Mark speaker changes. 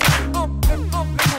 Speaker 1: up, up, up, up.